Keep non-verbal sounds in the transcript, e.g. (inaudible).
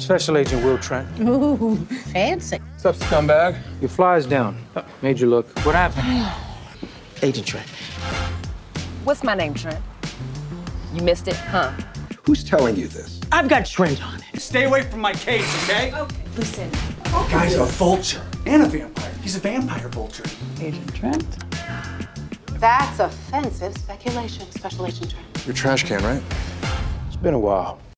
Special Agent Will Trent. Ooh, fancy. What's up, scumbag? Your fly's down. Major look. What happened? (sighs) Agent Trent. What's my name, Trent? You missed it, huh? Who's telling you this? I've got Trent on it. Stay away from my cage, okay? Okay, Listen. Guy's a vulture and a vampire. He's a vampire vulture. Agent Trent. That's offensive speculation, Special Agent Trent. Your trash can, right? It's been a while.